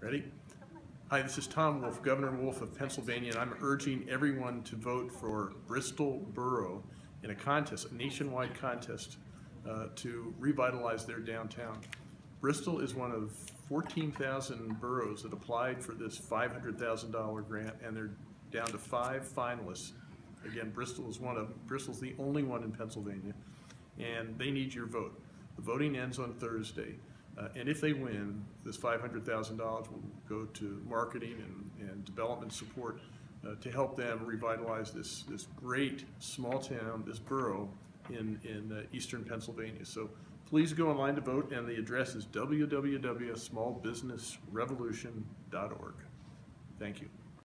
Ready? Hi, this is Tom Wolf, Governor Wolf of Pennsylvania, and I'm urging everyone to vote for Bristol Borough in a contest, a nationwide contest, uh, to revitalize their downtown. Bristol is one of 14,000 boroughs that applied for this $500,000 grant, and they're down to five finalists. Again, Bristol is one of. Bristol's the only one in Pennsylvania, and they need your vote. The voting ends on Thursday. Uh, and if they win, this five hundred thousand dollars will go to marketing and, and development support uh, to help them revitalize this, this great small town, this borough in, in uh, eastern Pennsylvania. So please go online to vote, and the address is www.smallbusinessrevolution.org. Thank you.